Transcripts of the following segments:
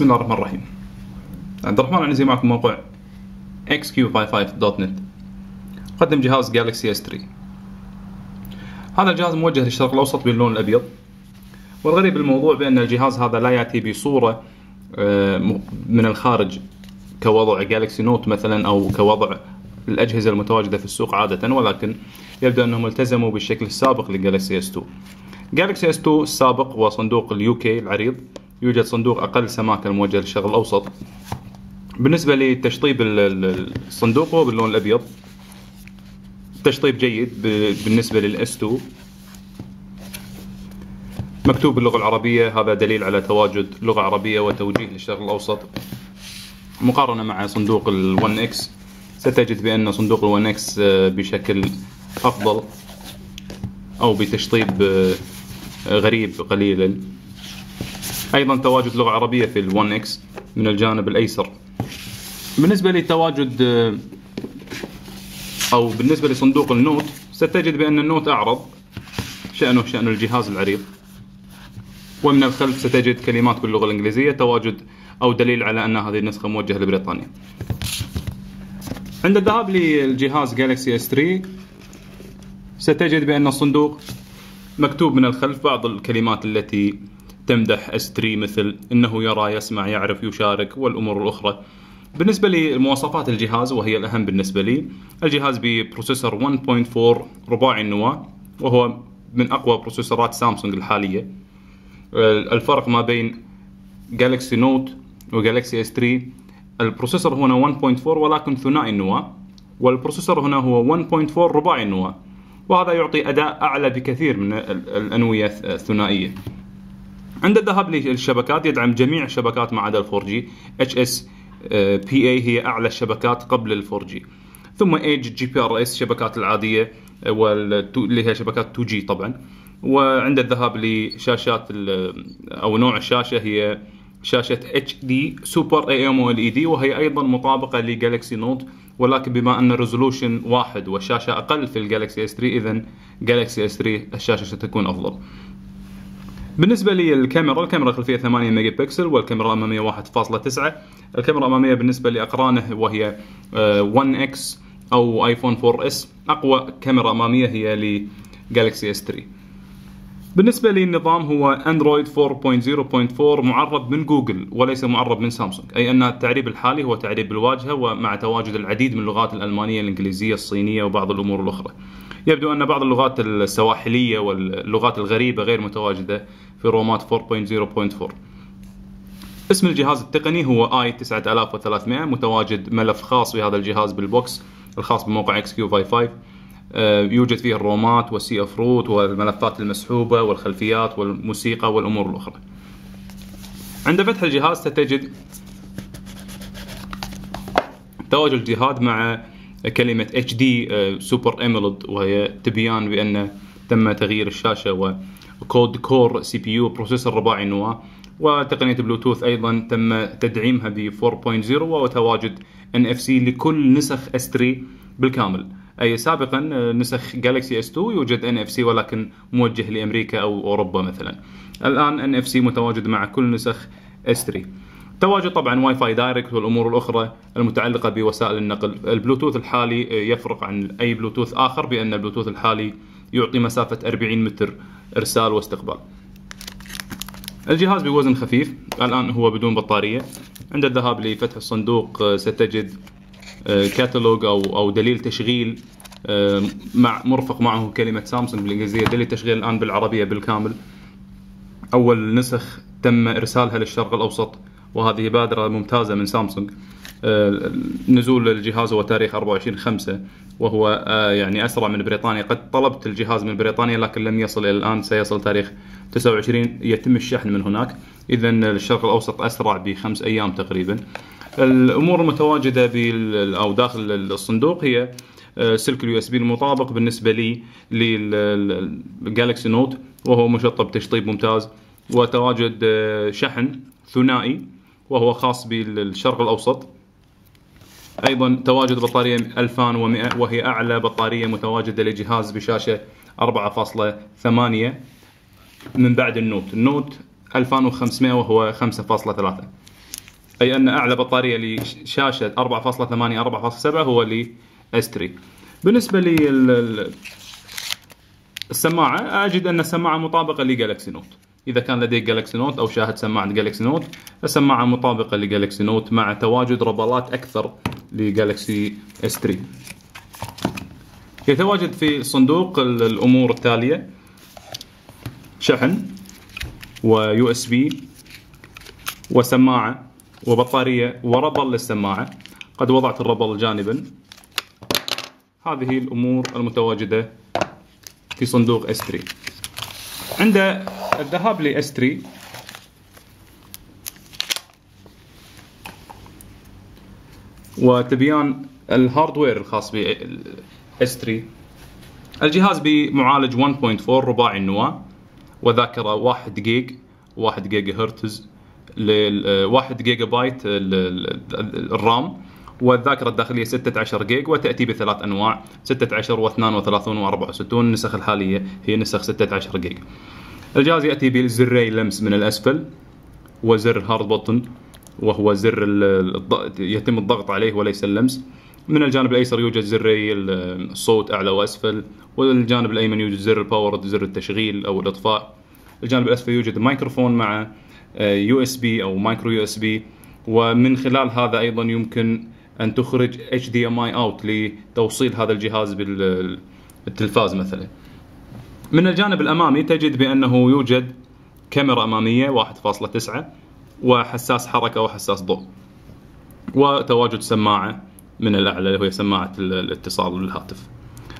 بسم الله الرحمن الرحيم. عبد الرحمن عنزي معكم موقع xq55.net قدم جهاز جالكسي S3 هذا الجهاز موجه للشرق الأوسط باللون الأبيض. والغريب بالموضوع بأن الجهاز هذا لا يأتي بصورة آه، من الخارج كوضع جالكسي نوت مثلا أو كوضع الأجهزة المتواجدة في السوق عادة ولكن يبدو أنهم التزموا بالشكل السابق لجالكسي S2 Galaxy S2 السابق هو صندوق ال UK العريض. يوجد صندوق أقل سماكة موجه للشرق الأوسط. بالنسبة لتشطيب الصندوق هو باللون الأبيض تشطيب جيد بالنسبة لل S 2 مكتوب باللغة العربية هذا دليل على تواجد لغة عربية وتوجيه للشرق الأوسط. مقارنة مع صندوق ال 1 X ستجد بأن صندوق ال 1 X آه، بشكل أفضل أو بتشطيب آه، غريب قليلا. أيضا تواجد لغة عربية في ال1 X من الجانب الأيسر. بالنسبة لتواجد آه، أو بالنسبة لصندوق ال Note ستجد بأن ال Note أعرض شأنه شأن الجهاز العريض. ومن الخلف ستجد كلمات باللغة الإنجليزية تواجد أو دليل على أن هذه النسخة موجهة لبريطانيا. عند الذهاب للجهاز Galaxy S 3 ستجد بأن الصندوق مكتوب من الخلف بعض الكلمات التي تمدح S 3 مثل إنه يرى يسمع يعرف يشارك والأمور الأخرى. بالنسبة لمواصفات الجهاز وهي الأهم بالنسبة لي. الجهاز ب processor 1.4 رباعي النواه وهو من أقوى بروسيسورات سامسونج الحالية. الفرق ما بين Galaxy Note و Galaxy S 3 ال processor هنا 1.4 ولكن ثنائي النواه وال processor هنا هو 1.4 رباعي النواه. وهذا يعطي أداء أعلى بكثير من الأنوية الثنائية. عند الذهاب للشبكات يدعم جميع الشبكات ما عدا ال 4 جي. اتش اس بي اي هي أعلى الشبكات قبل ال 4 جي ثم ايج جي بي ار اس شبكات العادية واللي هي شبكات 2G طبعا. وعند الذهاب لشاشات أو نوع الشاشة هي شاشة اتش دي سوبر اي ام ال اي دي وهي أيضا مطابقة ل Galaxy Note ولكن بما أن ال resolution واحد والشاشة أقل في ال Galaxy S 3 اذا Galaxy S 3 الشاشة ستكون أفضل. بالنسبة لي الكاميرا الخلفية 8 ميجا بكسل والكاميرا الأمامية 1.9 الكاميرا الأمامية بالنسبة لأقرانه وهي 1 آه، X أو iPhone 4 S أقوى كاميرا أمامية هي ل Galaxy S 3 بالنسبة للنظام هو Android 4.0.4 معرب من جوجل وليس معرب من سامسونج. أي أن التعريب الحالي هو تعريب بالواجهة ومع تواجد العديد من اللغات الألمانية الإنجليزية الصينية وبعض الأمور الأخرى. يبدو أن بعض اللغات السواحلية واللغات الغريبة غير متواجدة في رومات 4.0.4 اسم الجهاز التقني هو I 9300 متواجد ملف خاص بهذا الجهاز بال box الخاص بموقع XQ 55 يوجد فيه الرومات وال CF-Root والملفات المسحوبة والخلفيات والموسيقى والأمور الأخرى. عند فتح الجهاز ستجد تواجد الجهاز مع كلمة HD Super وهي تبيان بأن تم تغيير الشاشة و quad core CPU processor رباعي النواة وتقنية بلوتوث أيضا تم تدعيمها ب 4.0 وتواجد NFC لكل نسخ S 3 بالكامل. أي سابقا نسخ Galaxy S 2 يوجد NFC ولكن موجه لأمريكا أو أوروبا مثلا. الآن NFC متواجد مع كل نسخ S 3 تواجد طبعا Wi-Fi Direct والأمور الأخرى المتعلقة بوسائل النقل. البلوتوث الحالي يفرق عن أي بلوتوث آخر بأن البلوتوث الحالي يعطي مسافة 40 متر إرسال واستقبال. الجهاز بوزن خفيف الآن هو بدون بطارية. عند الذهاب لفتح الصندوق ستجد كاتالوج أو أو دليل تشغيل مع مرفق معه كلمة سامسونج بالإنجليزية. دليل تشغيل الآن بالعربية بالكامل. أول نسخ تم إرسالها للشرق الأوسط وهذه بادرة ممتازة من سامسونج. نزول الجهاز هو تاريخ 24 5 وهو آه، يعني أسرع من بريطانيا. قد طلبت الجهاز من بريطانيا لكن لم يصل إلى الآن. سيصل تاريخ 29 يتم الشحن من هناك. اذا الشرق الأوسط أسرع بخمس أيام تقريبا. الأمور المتواجدة بال أو داخل الصندوق هي آه، سلك ال USB المطابق بالنسبة لي لل Galaxy Note وهو مشطب تشطيب ممتاز. وتواجد آه، شحن ثنائي وهو خاص بالشرق الأوسط. أيضا تواجد بطارية 2100 وهي أعلى بطارية متواجدة لجهاز بشاشة 4.8 من بعد ال Note. ال Note 2500 وهو 5.3 أي أن أعلى بطارية لشاشة 4.8 4.7 هو ل S 3 بالنسبة لي السماعة أجد أن السماعة مطابقة ل Galaxy Note. إذا كان لديك Galaxy Note أو شاهد سماعة Galaxy Note السماعة مطابقة ل Galaxy Note مع تواجد ربلات أكثر ل Galaxy S 3 يتواجد في الصندوق الأمور التالية؟ شحن و USB وسماعة وبطارية وربل للسماعة. قد وضعت الربل جانبا. هذه الأمور المتواجدة في صندوق S 3 عند الذهاب ل 3 وتبيان ال hardware الخاص ب S 3 الجهاز بمعالج 1.4 رباعي النواه وذاكرة 1 جيج 1 جيجا هرتز ل 1 جيجا بايت ال RAM والذاكرة الداخلية 16 جيج وتأتي بثلاث أنواع 16 و32 و64 النسخ الحالية هي نسخ 16 جيج. الجهاز يأتي بزري لمس من الأسفل وزر hard button وهو زر يتم الضغط عليه وليس اللمس. من الجانب الأيسر يوجد زري الصوت أعلى وأسفل والجانب الأيمن يوجد زر ال power زر التشغيل أو الإطفاء. الجانب الأسفل يوجد مايكروفون مع يو اس بي أو مايكرو يو اس بي ومن خلال هذا أيضا يمكن أن تخرج HDMI out لتوصيل هذا الجهاز بالتلفاز مثلا. من الجانب الأمامي تجد بأنه يوجد كاميرا أمامية 1.9 وحساس حركة وحساس ضوء. وتواجد سماعة من الأعلى اللي هي سماعة الاتصال بالهاتف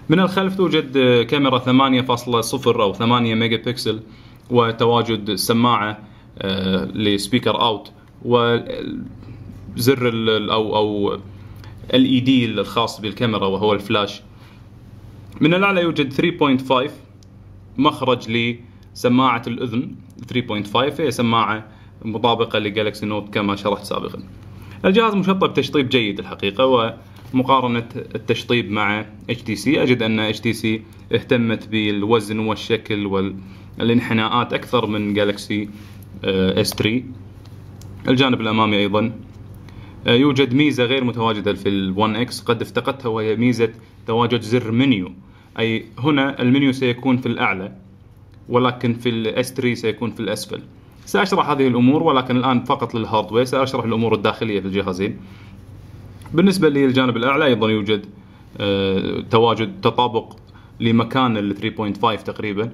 من الخلف توجد كاميرا 8.0 أو 8 ميجا بكسل وتواجد سماعة آه، ل speaker out وزر أو أو LED الخاص بالكاميرا وهو الفلاش. من الأعلى يوجد 3.5 مخرج لسماعة الأذن. 3.5 هي سماعة مطابقة ل Galaxy Note كما شرحت سابقا. الجهاز مشطب تشطيب جيد الحقيقة ومقارنة التشطيب مع HTC أجد أن HTC اهتمت بالوزن والشكل والانحناءات أكثر من Galaxy S 3 الجانب الأمامي أيضا آه، يوجد ميزة غير متواجدة في ال1 X قد افتقدتها وهي ميزة تواجد زر منيو. أي هنا المنيو سيكون في الأعلى ولكن في ال S 3 سيكون في الأسفل. سأشرح هذه الأمور ولكن الآن فقط لل hardware سأشرح الأمور الداخلية في الجهازين. بالنسبة للجانب الأعلى أيضا يوجد آه، تواجد تطابق لمكان ال 3.5 تقريبا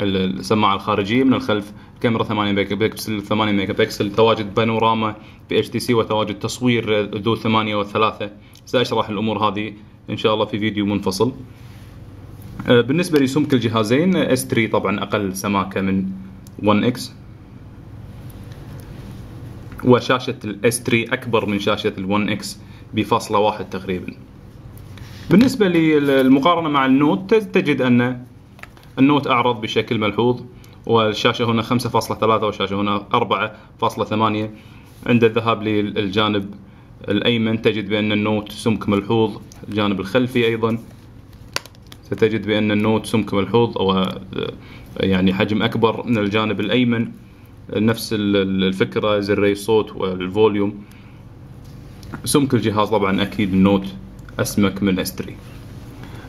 السماعة الخارجية. من الخلف كاميرا 8 ميجا بكسل 8 ميجا بكسل تواجد بانوراما في HTC وتواجد تصوير ذو 8 و3 سأشرح الأمور هذه إن شاء الله في فيديو منفصل. آه، بالنسبة لسمك الجهازين S 3 طبعا أقل سماكة من 1 X وشاشه ال S 3 أكبر من شاشة ال1 X بفاصله واحد تقريبا. بالنسبة للمقارنة مع ال Note تجد أن ال Note أعرض بشكل ملحوظ والشاشة هنا 5.3 والشاشه هنا 4.8 عند الذهاب للجانب الأيمن تجد بأن ال Note سمك ملحوظ الجانب الخلفي أيضا. ستجد بأن ال Note سمك ملحوظ أو يعني حجم أكبر من الجانب الأيمن. نفس الفكرة زري الصوت وال volume. سمك الجهاز طبعا أكيد ال Note أسمك من S 3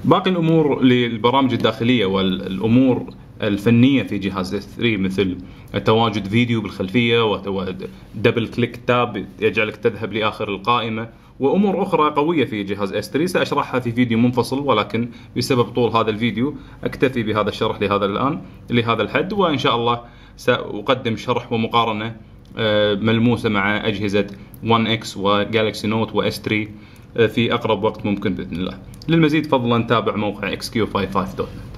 باقي الأمور للبرامج الداخلية والأمور الفنية في جهاز S 3 مثل تواجد فيديو بالخلفية وتواجد double click tap يجعلك تذهب لآخر القائمة وأمور أخرى قوية في جهاز S 3 سأشرحها في فيديو منفصل ولكن بسبب طول هذا الفيديو أكتفي بهذا الشرح لهذا الآن لهذا الحد وإن شاء الله سأقدم شرح ومقارنة آه، ملموسة مع أجهزة 1 x و Galaxy Note و S 3 في أقرب وقت ممكن بإذن الله. للمزيد فضلا تابع موقع xq55.net